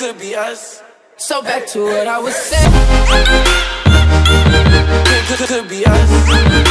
could be us. So back to what I was saying. Could, could, could be us.